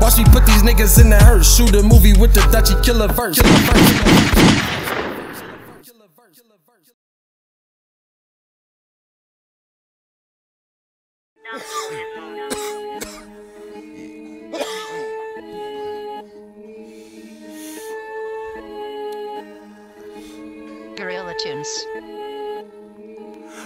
Watch me put these niggas in the hearse. Shoot a movie with the Dutchie killer verse. Killer verse. Gorilla Tunes.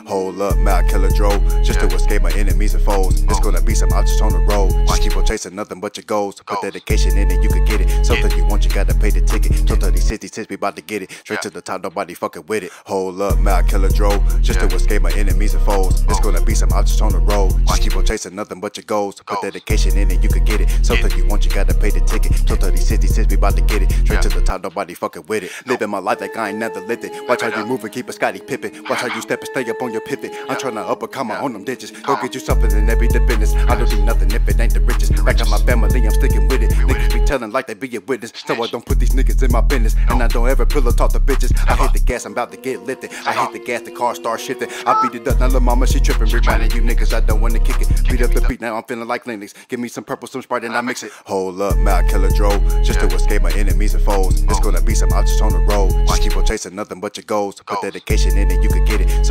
Hold up, Mac Killer Dro. Just to escape my enemies and foes. It's gonna be some objects on the road. Just keep on chasing nothing but your goals. Put dedication in it, you can get it. Something you want, you gotta pay the ticket. Till 30, 60 cents, we about to get it. Straight to the top, nobody fucking with it. Hold up, Mac Killer Dro. Just to escape my enemies and foes. It's gonna be some objects on the road. Just keep on chasing nothing but your goals. Put dedication in it, you can get it. Something you want, you gotta pay the ticket. Till 30, 60 cents, we about to get it. Straight to the top, nobody fucking with it. Living my life like I ain't never lived it. Watch how you move and keep a Scottie Pippen. Watch how you step and stay up on your pivot. I'm trying to uppercut my on them ditches. Go get you something and be the business. I don't do nothing if it ain't the richest. Back to my family, I'm sticking with it. Niggas be telling like they be a witness. So I don't put these niggas in my business. And I don't ever pillow talk to bitches. I hit the gas, I'm about to get lifted. I hit the gas, the car start shifting. I beat it up, now little mama, she tripping. Reminding you niggas I don't wanna kick it. Beat up the beat, now I'm feeling like Linux. Give me some purple, some Sprite, and I mix it. Hold up, Mac Killer Dro. Just to escape my enemies and foes. It's gonna be some objects on the road. Just keep on chasing nothing but your goals. Put dedication in it, you can get it.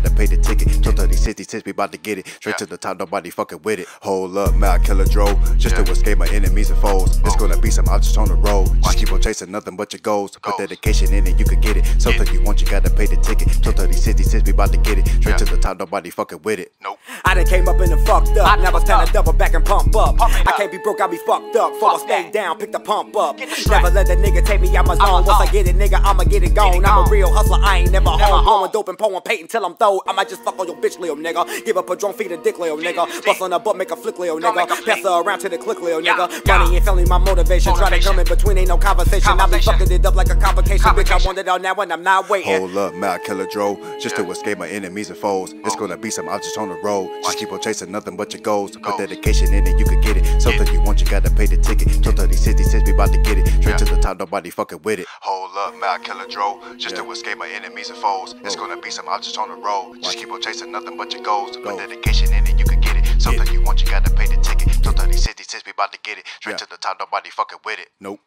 Gotta pay the ticket. Till 30, 60 cents, we about to get it. Straight to the top, nobody fucking with it. Hold up, Mac Killer Dro. Just to escape my enemies and foes. It's oh. gonna be some objects on the road. Just keep on chasing nothing but your goals. Put dedication in it, you can get it. Something you want, you gotta pay the ticket. Till 30, 60 cents, we about to get it. Straight to the top, nobody fucking with it. Nope. I done came up and done fucked up. Now it's time to double back and pump up. I can't be broke, I be fucked up. Before I stay down, pick the pump up. Never let the nigga take me out my zone. Once I get it, nigga, I'ma get it gone. I'm a real hustler, I ain't never home. Blowing dope and pulling paint until I'm throw. I might just fuck on your bitch, Leo nigga. Give up a drone, feed a dick, Leo nigga. Bust on the butt, make a flick, Leo nigga. Pass her around to the click, Leo nigga. Money and family, my motivation. Try to come in between, ain't no conversation. I be fucking it up like a convocation. Bitch, I want it all now and I'm not waiting. Hold up, Mac Killer Dro. Just to escape my enemies and foes. It's gonna be some objects on the road. Just keep on chasing nothing but your goals. Put dedication in it, you can get it. Something you want, you gotta pay the ticket. Till 30, 60 cents, we about to get it. Straight to the top, nobody fucking with it. Hold up, man, I kill a Dro. Just to escape my enemies and foes. It's gonna be some objects on the road. Just keep on chasing nothing but your goals. Put dedication in it, you can get it. Something you want, you gotta pay the ticket. Till 30, 60 cents, we about to get it. Straight to the top, nobody fucking with it. Nope.